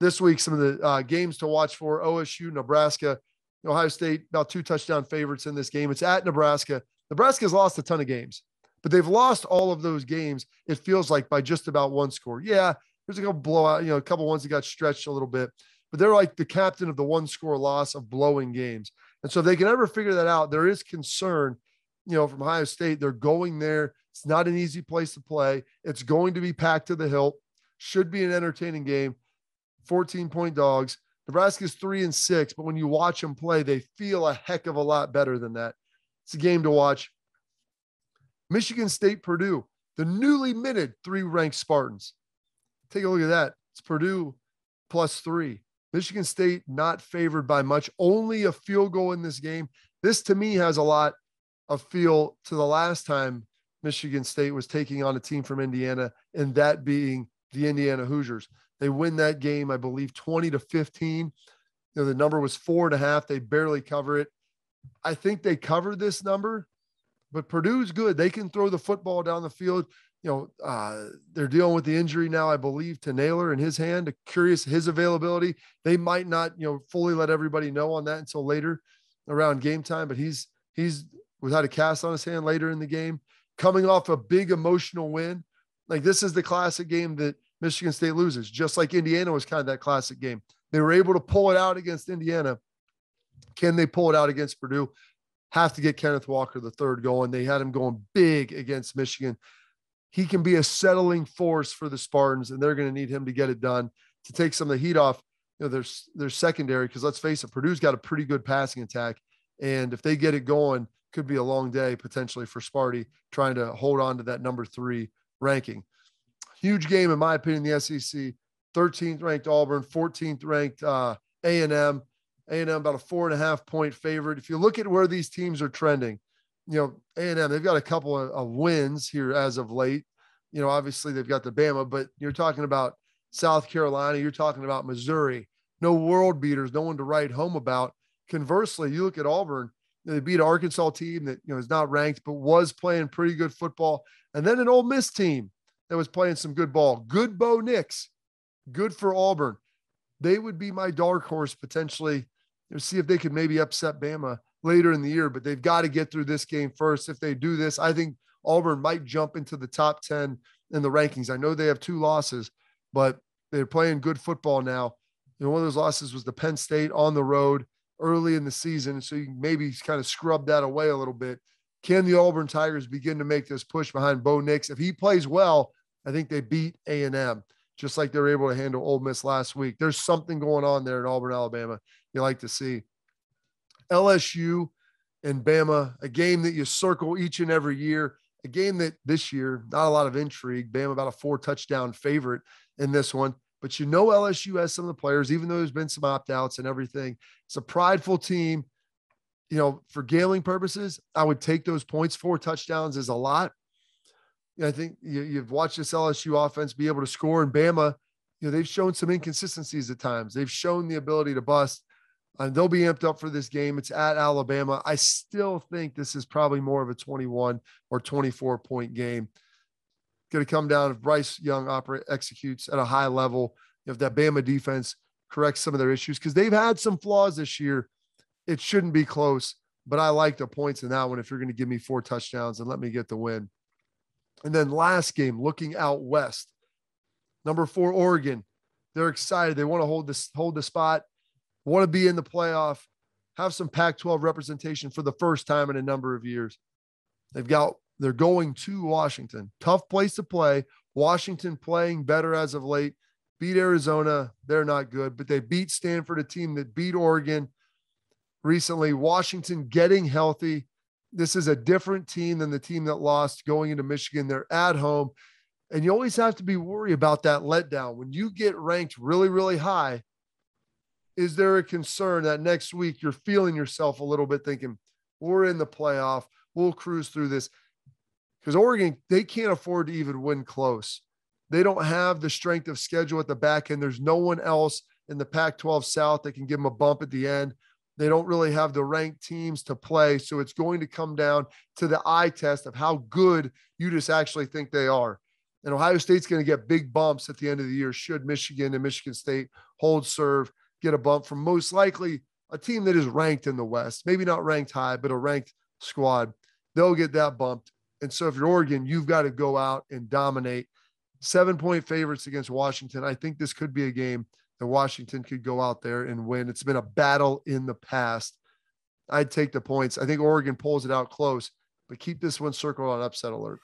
this week, some of the uh, games to watch for OSU, Nebraska, Ohio State, about two touchdown favorites in this game. It's at Nebraska. Nebraska's lost a ton of games, but they've lost all of those games, it feels like, by just about one score. Yeah, there's a couple blowout, you know, a couple ones that got stretched a little bit, but they're like the captain of the one score loss of blowing games. And so if they can ever figure that out, there is concern, you know, from Ohio State. They're going there. It's not an easy place to play. It's going to be packed to the hilt. Should be an entertaining game. 14 point dogs. Nebraska's three and six, but when you watch them play, they feel a heck of a lot better than that. It's a game to watch. Michigan State, Purdue, the newly minted three ranked Spartans. Take a look at that. It's Purdue plus three. Michigan State not favored by much, only a field goal in this game. This to me has a lot of feel to the last time Michigan State was taking on a team from Indiana, and that being the Indiana Hoosiers. They win that game, I believe, 20 to 15. You know, the number was four and a half. They barely cover it. I think they covered this number, but Purdue's good. They can throw the football down the field. You know, uh, they're dealing with the injury now, I believe, to Naylor in his hand. Curious his availability. They might not, you know, fully let everybody know on that until later around game time, but he's he's without a cast on his hand later in the game, coming off a big emotional win. Like this is the classic game that Michigan State loses, just like Indiana was kind of that classic game. They were able to pull it out against Indiana. Can they pull it out against Purdue? Have to get Kenneth Walker the third going. They had him going big against Michigan. He can be a settling force for the Spartans, and they're going to need him to get it done to take some of the heat off. You know, there's there's secondary because let's face it, Purdue's got a pretty good passing attack, and if they get it going, could be a long day potentially for Sparty trying to hold on to that number three ranking. Huge game, in my opinion, the SEC. 13th ranked Auburn, 14th ranked uh, A&M. A&M about a four and a half point favorite. If you look at where these teams are trending, you know, A&M, they've got a couple of, of wins here as of late. You know, obviously they've got the Bama, but you're talking about South Carolina, you're talking about Missouri. No world beaters, no one to write home about. Conversely, you look at Auburn, they beat Arkansas team that you know is not ranked, but was playing pretty good football, and then an Ole Miss team that was playing some good ball. Good Bo Nix, good for Auburn. They would be my dark horse potentially. See if they could maybe upset Bama later in the year, but they've got to get through this game first. If they do this, I think Auburn might jump into the top 10 in the rankings. I know they have two losses, but they're playing good football now. You know, one of those losses was the Penn State on the road early in the season. So you maybe kind of scrub that away a little bit. Can the Auburn Tigers begin to make this push behind Bo Nix? If he plays well, I think they beat A and M just like they were able to handle Ole Miss last week. There's something going on there in Auburn, Alabama. You like to see LSU and Bama, a game that you circle each and every year. A game that this year, not a lot of intrigue. Bama about a four touchdown favorite in this one. But you know, LSU has some of the players, even though there's been some opt outs and everything. It's a prideful team. You know, for gambling purposes, I would take those points. Four touchdowns is a lot. I think you, have watched this LSU offense be able to score, and Bama, you know, they've shown some inconsistencies at times. They've shown the ability to bust, and they'll be amped up for this game. It's at Alabama. I still think this is probably more of a 21 or 24 point game. Going to come down if Bryce Young operate executes at a high level. If that Bama defense corrects some of their issues, because they've had some flaws this year, it shouldn't be close. But I like the points in that one. If you're going to give me four touchdowns and let me get the win. And then last game, looking out west, number four, Oregon. They're excited. They want to hold this, hold the spot, want to be in the playoff, have some Pac-12 representation for the first time in a number of years. They've got they're going to Washington. Tough place to play. Washington playing better as of late. Beat Arizona. They're not good, but they beat Stanford, a team that beat Oregon recently. Washington getting healthy. This is a different team than the team that lost going into Michigan. They're at home. And you always have to be worried about that letdown. When you get ranked really, really high, is there a concern that next week you're feeling yourself a little bit thinking, we're in the playoff, we'll cruise through this? Because Oregon, they can't afford to even win close. They don't have the strength of schedule at the back end. There's no one else in the Pac 12 South that can give them a bump at the end. They don't really have the ranked teams to play. So it's going to come down to the eye test of how good you just actually think they are. And Ohio State's going to get big bumps at the end of the year should Michigan and Michigan State hold serve, get a bump from most likely a team that is ranked in the West, maybe not ranked high, but a ranked squad. They'll get that bumped. And so if you're Oregon, you've got to go out and dominate. Seven point favorites against Washington. I think this could be a game that Washington could go out there and win. It's been a battle in the past. I'd take the points. I think Oregon pulls it out close, but keep this one circled on upset alert.